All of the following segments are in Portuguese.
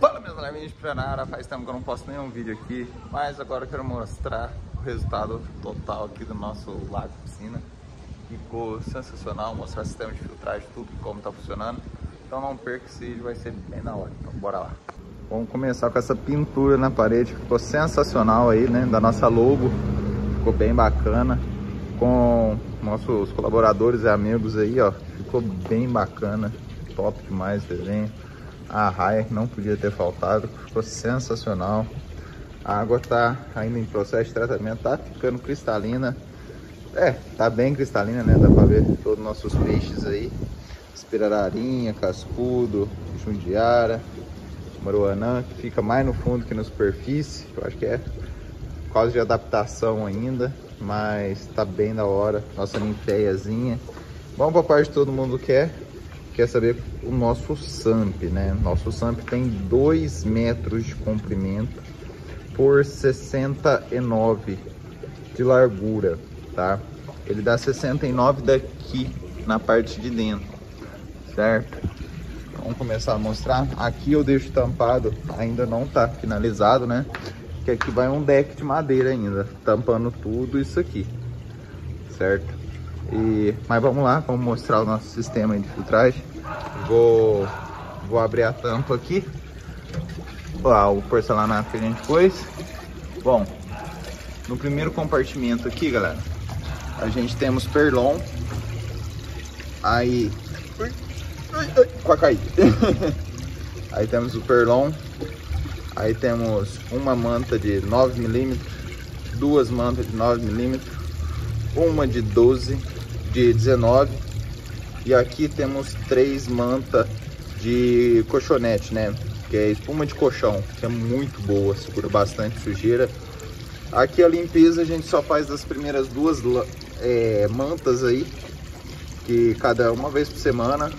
Fala meus alarminhos de Pranara, faz tempo que eu não posto nenhum vídeo aqui, mas agora eu quero mostrar o resultado total aqui do nosso lago piscina. Ficou sensacional, mostrar o sistema de filtragem, tudo como tá funcionando. Então não perca esse vídeo, vai ser bem na hora, então bora lá. Vamos começar com essa pintura na parede, ficou sensacional aí, né, da nossa logo, ficou bem bacana. Com nossos colaboradores e amigos aí, ó, ficou bem bacana, top demais o desenho a raia não podia ter faltado, ficou sensacional. A água tá ainda em processo de tratamento, tá ficando cristalina. É, tá bem cristalina, né? Dá pra ver todos os nossos peixes aí. Espirararinha, cascudo, jundiara, maruanã, que fica mais no fundo que na superfície. Eu acho que é causa de adaptação ainda, mas tá bem da hora. Nossa ninféiazinha. Vamos pra parte que todo mundo quer, quer saber o nosso SAMP, né? Nosso SAMP tem 2 metros de comprimento por 69 de largura, tá? Ele dá 69 daqui na parte de dentro, certo? Vamos começar a mostrar. Aqui eu deixo tampado, ainda não tá finalizado, né? Que aqui vai um deck de madeira ainda, tampando tudo isso aqui, certo? E, mas vamos lá, vamos mostrar o nosso sistema de filtragem. Vou, vou abrir a tampa aqui. Ó, o porcelanato que a gente pôs. Bom, no primeiro compartimento aqui, galera, a gente temos perlon. Aí... Caí. Aí temos o perlon. Aí temos uma manta de 9 milímetros, duas mantas de 9 milímetros, uma de 12 de 19 e aqui temos três mantas de colchonete, né? Que é espuma de colchão, que é muito boa, segura bastante sujeira. Aqui a limpeza a gente só faz das primeiras duas é, mantas aí, que cada uma vez por semana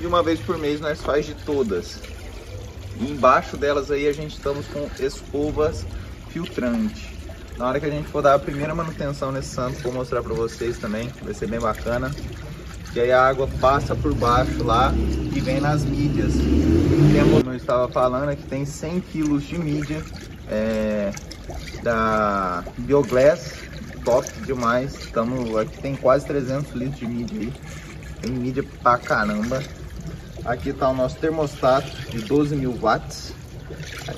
e uma vez por mês nós faz de todas. E embaixo delas aí a gente estamos com escovas filtrante. Na hora que a gente for dar a primeira manutenção nesse santo, vou mostrar para vocês também, vai ser bem bacana. E aí a água passa por baixo lá e vem nas mídias. Como eu estava falando, aqui tem 100 kg de mídia é, da Bioglass, top demais. Estamos, aqui tem quase 300 litros de mídia aí, tem mídia pra caramba. Aqui está o nosso termostato de 12 mil watts.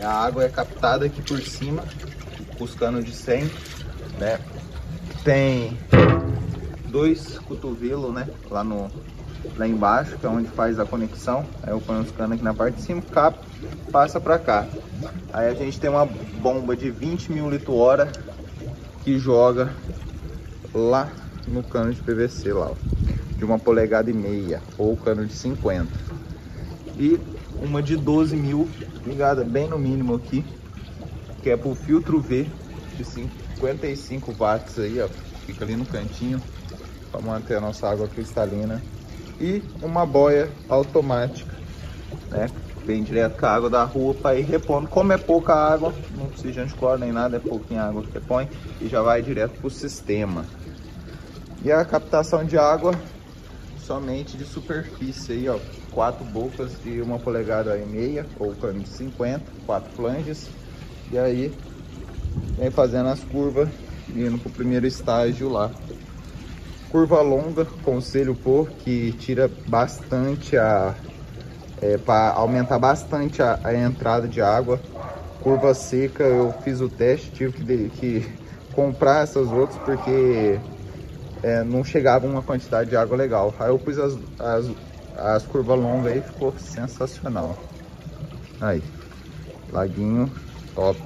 A água é captada aqui por cima os canos de 100, né? Tem dois cotovelos, né? Lá, no, lá embaixo, que é onde faz a conexão. Aí eu ponho os canos aqui na parte de cima, capa, passa pra cá. Aí a gente tem uma bomba de 20 mil litro hora que joga lá no cano de PVC lá, ó, de uma polegada e meia, ou cano de 50. E uma de 12 mil ligada bem no mínimo aqui, que é pro filtro V de 55 watts aí, ó. Fica ali no cantinho para manter a nossa água cristalina. E uma boia automática, né? Vem direto com a água da rua para ir repondo. Como é pouca água, não precisa de anticloro nem nada, é pouquinha água que repõe e já vai direto pro sistema. E a captação de água somente de superfície aí, ó. Quatro bocas de uma polegada e meia, ou cano de 50, quatro flanges e aí vem fazendo as curvas indo pro primeiro estágio lá. Curva longa, conselho por que tira bastante a é, para aumentar bastante a, a, entrada de água. Curva seca, eu fiz o teste, tive que, que comprar essas outras porque é, não chegava uma quantidade de água legal. Aí eu pus as, as, as curvas longas aí, ficou sensacional. Aí, laguinho top.